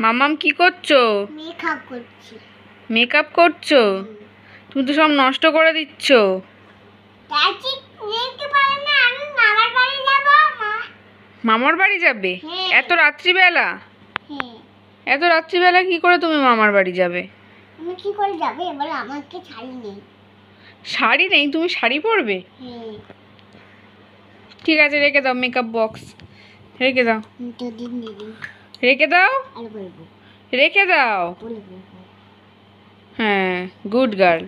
মামাম কি করছ? মেকআপ করছি। মেকআপ করছ? তুমি তো সব নষ্ট করে দিচ্ছ। মামার বাড়ি যাব হ্যাঁ। এত রাত্রিবেলা? হ্যাঁ। এত রাত্রিবেলা কি করে তুমি মামার বাড়ি যাবে? আমি কি করে যাবে? এবার আমাকে ছাড়ি নেই। শাড়ি নেই? তুমি শাড়ি পরবে? হ্যাঁ। ঠিক আছে রেখে দাও মেকআপ বক্স রেখে দাও। রেখে দাও। আর বলব রেখে দাও। বলব হ্যাঁ গুড গার্ল